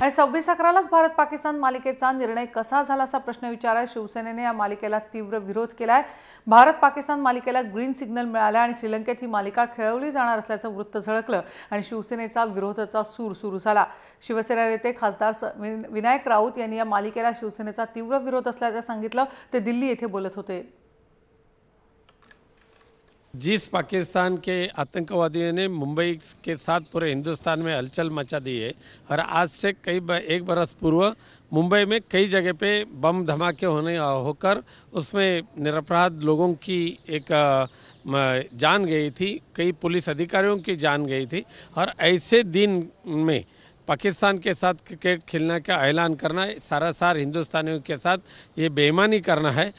आणि सव्वीस अकरालाच भारत पाकिस्तान मालिकेचा निर्णय कसा झाला असा प्रश्न विचाराय शिवसेनेने या मालिकेला तीव्र विरोध केलाय. भारत पाकिस्तान मालिकेला ग्रीन सिग्नल मिळाला आणि श्रीलंकेत ही मालिका खेळवली जाणार असल्याचं वृत्त झळकलं आणि शिवसेनेचा विरोधाचा सूर सुरू झाला. शिवसेना नेते खासदार विनायक राऊत यांनी या मालिकेला शिवसेनेचा तीव्र विरोध असल्याचं सांगितलं. ते दिल्ली येथे बोलत होते. जिस पाकिस्तान के आतंकवादियों ने मुंबई के साथ पूरे हिंदुस्तान में हलचल मचा दी है, और आज से कई एक बरस पूर्व मुंबई में कई जगह पे बम धमाके होने होकर उसमें निरपराध लोगों की एक जान गई थी, कई पुलिस अधिकारियों की जान गई थी, और ऐसे दिन में पाकिस्तान के साथ क्रिकेट खेलने का ऐलान करना, सारा सार हिंदुस्तानियों के साथ ये बेईमानी करना है।